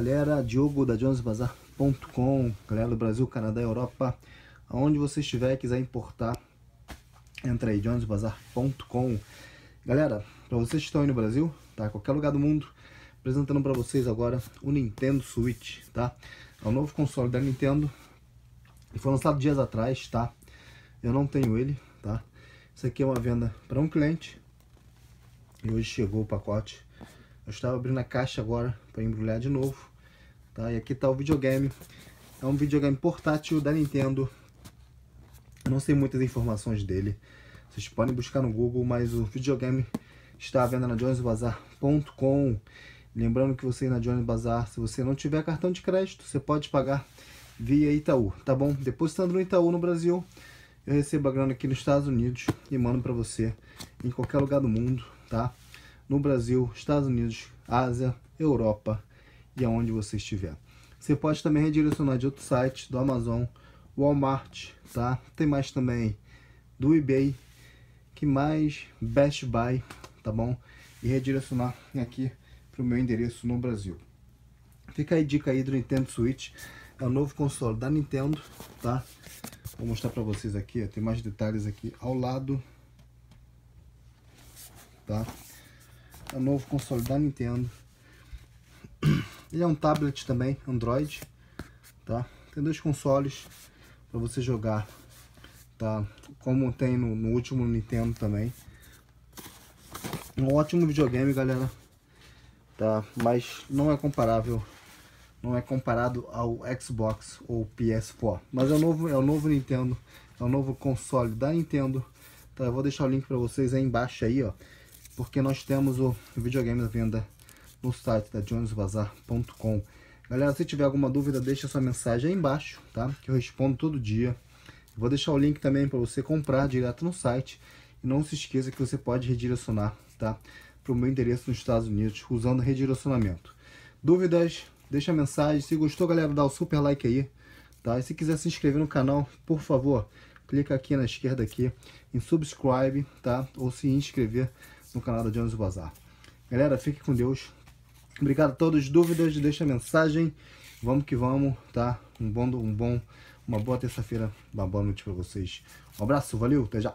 galera, Diogo da JonesBazar.com, galera do Brasil, Canadá, Europa, aonde você estiver e quiser importar, entra aí, JonesBazar.com. Galera, para vocês que estão aí no Brasil, tá? Qualquer lugar do mundo, apresentando para vocês agora o Nintendo Switch, tá? É o novo console da Nintendo, e foi lançado dias atrás, tá? Eu não tenho ele, tá? Isso aqui é uma venda para um cliente, e hoje chegou o pacote eu estava abrindo a caixa agora para embrulhar de novo. Tá? E aqui está o videogame. É um videogame portátil da Nintendo. Não sei muitas informações dele. Vocês podem buscar no Google, mas o videogame está à venda na jonesbazar.com. Lembrando que você na Jones Bazar, se você não tiver cartão de crédito, você pode pagar via Itaú, tá bom? Depositando no Itaú no Brasil, eu recebo a grana aqui nos Estados Unidos e mando para você em qualquer lugar do mundo, tá? no Brasil, Estados Unidos, Ásia, Europa e aonde você estiver. Você pode também redirecionar de outro site, do Amazon, Walmart, tá? Tem mais também do eBay, que mais Best Buy, tá bom? E redirecionar aqui para o meu endereço no Brasil. Fica aí dica aí do Nintendo Switch, é o novo console da Nintendo, tá? Vou mostrar para vocês aqui, ó, tem mais detalhes aqui ao lado, tá? É o novo console da Nintendo. Ele é um tablet também, Android, tá? Tem dois consoles para você jogar, tá? Como tem no, no, último Nintendo também. Um ótimo videogame, galera, tá? Mas não é comparável, não é comparado ao Xbox ou PS4. Mas é o novo, é o novo Nintendo, é o novo console da Nintendo. Tá? Eu vou deixar o link para vocês aí embaixo aí, ó porque nós temos o videogame à venda no site da jonesbazar.com. Galera, se tiver alguma dúvida, deixa sua mensagem aí embaixo, tá? Que eu respondo todo dia. Vou deixar o link também para você comprar direto no site. E não se esqueça que você pode redirecionar, tá? Para o meu endereço nos Estados Unidos, usando redirecionamento. Dúvidas? Deixa a mensagem. Se gostou, galera, dá o super like aí, tá? E se quiser se inscrever no canal, por favor, clica aqui na esquerda aqui em subscribe, tá? Ou se inscrever no canal da Jones Bazar. Galera, fique com Deus. Obrigado a todos. Dúvidas, deixa mensagem. Vamos que vamos, tá? Um bom, um bom, uma boa terça-feira, uma boa noite para vocês. Um abraço, valeu, até já.